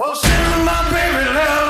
Well, since my baby left